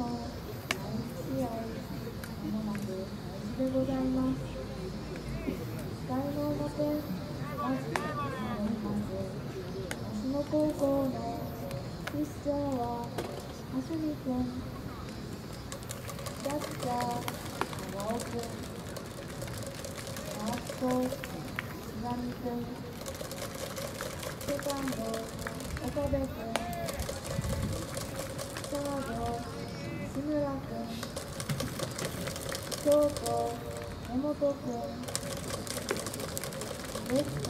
の試合間もなく開始でございます大の表まずま野高校のピッチャーは蓮君キャッチャー長尾君ファースト岩君セカンド岡部君サード 村君ショート根本君レフト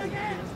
Again.